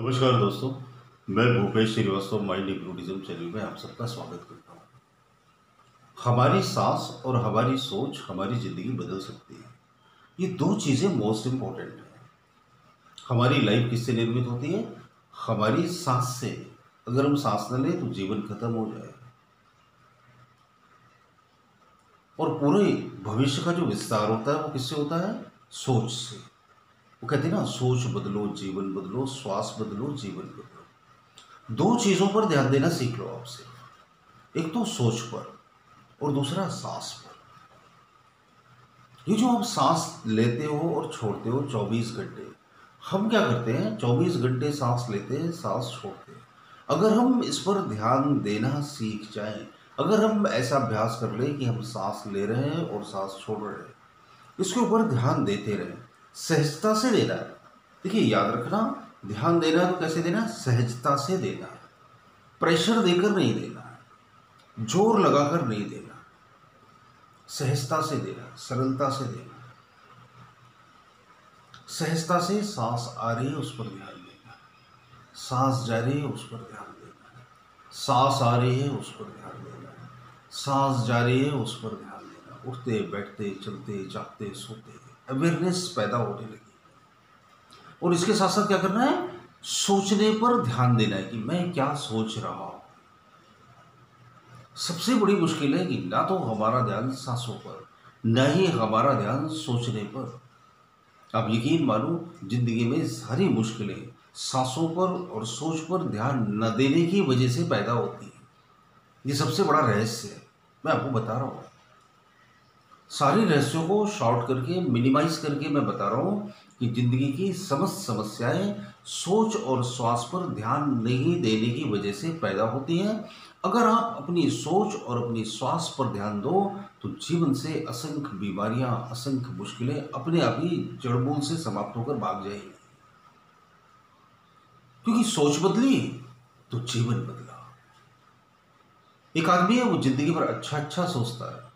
नमस्कार दोस्तों, मैं भूपेश श्रीवास्तव, माइंड इम्प्रूटिज्म चैनल में आप सबका स्वागत करता हूँ। हमारी सांस और हमारी सोच, हमारी ज़िंदगी बदल सकती है। ये दो चीज़ें मोस्ट इम्पोर्टेंट हैं। हमारी लाइफ किससे निर्मित होती है? हमारी सांस से। अगर हम सांस न लें तो जीवन खत्म हो जाए। और पूरे भविष्य का जो विस्तार होता है, वो किससे होता है? सोच से। वो कहते हैं ना, सोच बदलो, जीवन बदलो, श्वास बदलो, जीवन बदलो। दो चीज़ों पर ध्यान देना सीख लो आपसे। एक तो सोच पर और दूसरा सांस पर। ये जो आप सांस लेते हो और छोड़ते हो 24 घंटे, हम क्या करते हैं? 24 घंटे सांस लेते हैं, सांस छोड़ते हैं। अगर हम इस पर ध्यान देना सीख जाएँ, अगर हम ऐसा अभ्यास कर लें कि हम सांस ले रहे हैं और सांस छोड़ रहे हैं, इसके ऊपर ध्यान देते रहें। सहजता से देना। है देखिए, याद रखना, ध्यान देना तो कैसे देना? सहजता से देना। है प्रेशर देकर नहीं देना। है ज़ोर लगाकर नहीं देना। सहजता से देना, सरलता से देना। सहजता से सांस आ रही है, उस पर ध्यान देना। सांस जा रही है, उस पर ध्यान देना। सांस आ रही है, उस पर ध्यान देना। सांस जा रही है, उस पर ध्यान देना। उठते, बैठते, चलते, जागते, सोते। अवेयरनेस पैदा होने लगी। और इसके साथ साथ क्या करना है? सोचने पर ध्यान देना है कि मैं क्या सोच रहा हूँ। सबसे बड़ी मुश्किल है कि ना तो हमारा ध्यान सांसों पर, न ही हमारा ध्यान सोचने पर। आप यकीन मानो, ज़िंदगी में सारी मुश्किलें सांसों पर और सोच पर ध्यान न देने की वजह से पैदा होती है। ये सबसे बड़ा रहस्य है। मैं आपको बता रहा हूँ। सारी रहस्यों को शॉर्ट करके मिनिमाइज करके मैं बता रहा हूँ कि ज़िंदगी की समस्त समस्याएँ सोच और श्वास पर ध्यान नहीं देने की वजह से पैदा होती हैं। अगर आप अपनी सोच और अपनी श्वास पर ध्यान दो तो जीवन से असंख्य बीमारियाँ, असंख्य मुश्किलें अपने आप ही जड़मूल से समाप्त होकर भाग जाएँगी। क्योंकि सोच बदली तो जीवन बदला। एक आदमी है, वो ज़िंदगी पर अच्छा अच्छा सोचता है।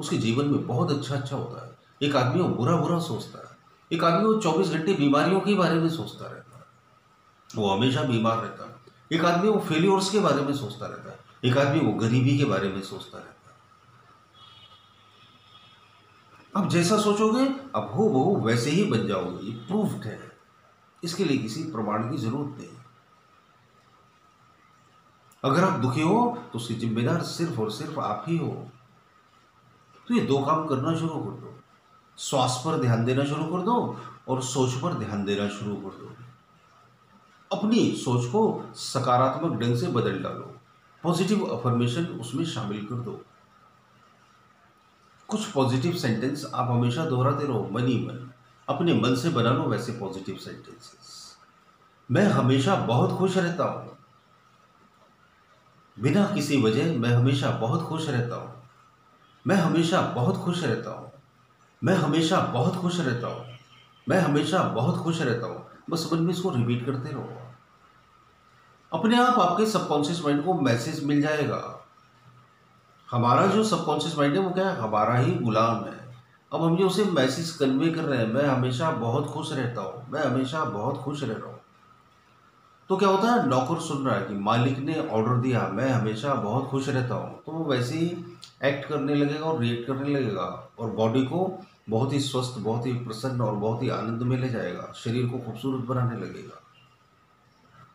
उसके जीवन में बहुत अच्छा अच्छा होता है। एक आदमी वो बुरा बुरा सोचता है। एक आदमी वो चौबीस घंटे बीमारियों के बारे में सोचता रहता है। वो हमेशा बीमार रहता है। एक आदमी वो फेलियर्स के बारे में सोचता रहता है। एक आदमी वो गरीबी के बारे में सोचता रहता है। अब जैसा सोचोगे, अब हो बहु वैसे ही बन जाओगे। ये प्रूफ्ड है। इसके लिए किसी प्रमाण की ज़रूरत नहीं अगर आप दुखी हो तो उसकी जिम्मेदार सिर्फ़ और सिर्फ़ आप ही हो। तो ये दो काम करना शुरू कर दो। श्वास पर ध्यान देना शुरू कर दो और सोच पर ध्यान देना शुरू कर दो। अपनी सोच को सकारात्मक ढंग से बदल डालो। पॉजिटिव अफर्मेशन उसमें शामिल कर दो। कुछ पॉजिटिव सेंटेंस आप हमेशा दोहराते रहो, मन ही मन। अपने मन से बना लो वैसे पॉजिटिव सेंटेंसेस मैं हमेशा बहुत खुश रहता हूँ। बिना किसी वजह मैं हमेशा बहुत खुश रहता हूँ। मैं हमेशा बहुत खुश रहता हूँ। मैं हमेशा बहुत खुश रहता हूँ। मैं हमेशा बहुत खुश रहता हूँ। बस मन में इसको रिपीट करते रहो अपने आप आपके सबकॉन्शियस माइंड को मैसेज मिल जाएगा। हमारा जो सबकॉन्शियस माइंड है, वो क्या है? हमारा ही गुलाम है। अब हम जो उसे मैसेज कन्वे कर रहे हैं, मैं हमेशा बहुत खुश रहता हूँ। मैं हमेशा बहुत खुश रह रहा हूँ। तो क्या होता है, नौकर सुन रहा है कि मालिक ने ऑर्डर दिया, मैं हमेशा बहुत खुश रहता हूँ। तो वो वैसे ही एक्ट करने लगेगा और रिएक्ट करने लगेगा और बॉडी को बहुत ही स्वस्थ, बहुत ही प्रसन्न और बहुत ही आनंद में ले जाएगा, शरीर को खूबसूरत बनाने लगेगा।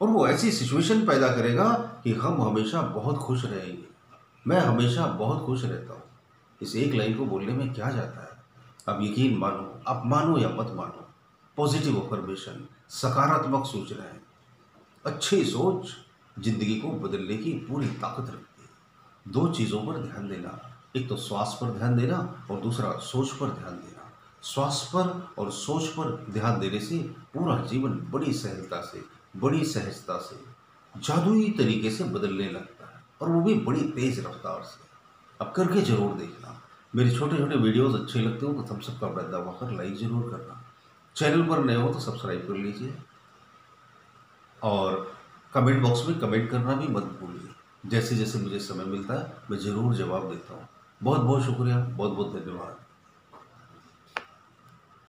और वो ऐसी सिचुएशन पैदा करेगा कि हम हमेशा बहुत खुश रहेंगे। मैं हमेशा बहुत खुश रहता हूँ। इस एक लाइन को बोलने में क्या जाता है? अब यकीन मानो, आप मानो या मत मानो पॉजिटिव ऑफर्मेशन सकारात्मक सूचनाएँ अच्छी सोच ज़िंदगी को बदलने की पूरी ताकत रखती है। दो चीज़ों पर ध्यान देना, एक तो श्वास पर ध्यान देना और दूसरा सोच पर ध्यान देना। श्वास पर और सोच पर ध्यान देने से पूरा जीवन बड़ी सहजता से, बड़ी सहजता से, जादुई तरीके से बदलने लगता है और वो भी बड़ी तेज रफ्तार से। अब करके ज़रूर देखना। मेरे छोटे छोटे वीडियोस अच्छे लगते हो तो थम्स अप का पैदा कर, लाइक ज़रूर करना। चैनल पर नए हो तो सब्सक्राइब कर लीजिए। और कमेंट बॉक्स में कमेंट करना भी मत भूलिए। जैसे जैसे मुझे समय मिलता है, मैं ज़रूर जवाब देता हूँ। बहुत बहुत शुक्रिया बहुत बहुत धन्यवाद।